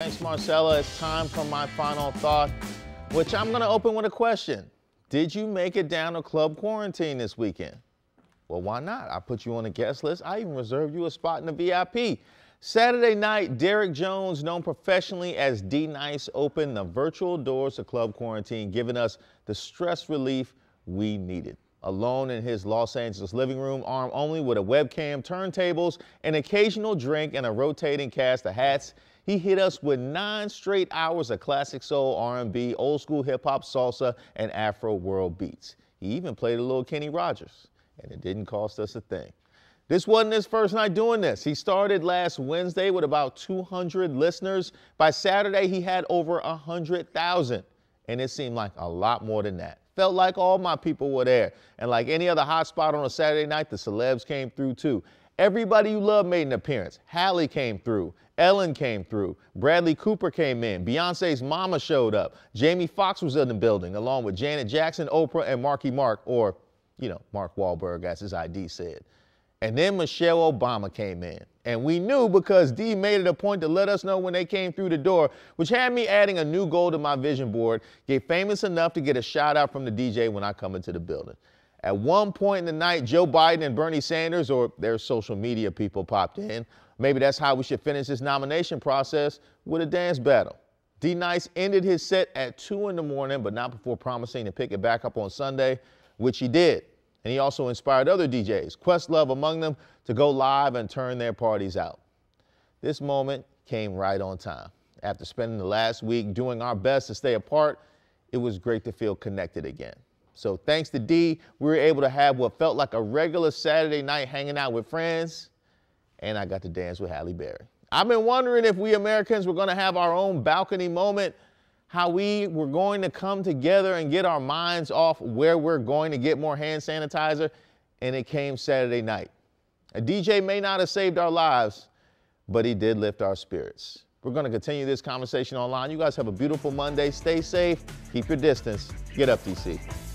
Thanks, Marcella. It's time for my final thought, which I'm going to open with a question. Did you make it down to club quarantine this weekend? Well, why not? I put you on the guest list. I even reserved you a spot in the VIP. Saturday night, Derek Jones, known professionally as D-Nice, opened the virtual doors to Club Quarantine, giving us the stress relief we needed. Alone in his Los Angeles living room, armed only with a webcam, turntables, an occasional drink, and a rotating cast of hats, he hit us with nine straight hours of classic soul, R&B, old school hip hop, salsa, and Afro world beats. He even played a little Kenny Rogers and it didn't cost us a thing. This wasn't his first night doing this. He started last Wednesday with about 200 listeners. By Saturday, he had over 100,000, and it seemed like a lot more than that. Felt like all my people were there. And like any other hot spot on a Saturday night, the celebs came through too. Everybody you love made an appearance. Halle came through. Ellen came through. Bradley Cooper came in. Beyonce's mama showed up. Jamie Foxx was in the building, along with Janet Jackson, Oprah, and Marky Mark, or you know, Mark Wahlberg, as his ID said. And then Michelle Obama came in. And we knew because D made it a point to let us know when they came through the door, which had me adding a new goal to my vision board, get famous enough to get a shout out from the DJ when I come into the building. At one point in the night, Joe Biden and Bernie Sanders, or their social media people, popped in. Maybe that's how we should finish this nomination process with a dance battle. D-Nice ended his set at 2 in the morning, but not before promising to pick it back up on Sunday which he did. And he also inspired other DJs, Questlove among them, to go live and turn their parties out. This moment came right on time. After spending the last week doing our best to stay apart, it was great to feel connected again. So thanks to D, we were able to have what felt like a regular Saturday night hanging out with friends, and I got to dance with Halle Berry. I've been wondering if we Americans were going to have our own balcony moment how we were going to come together and get our minds off where we're going to get more hand sanitizer, and it came Saturday night. A DJ may not have saved our lives, but he did lift our spirits. We're going to continue this conversation online. You guys have a beautiful Monday. Stay safe, keep your distance. Get up, DC.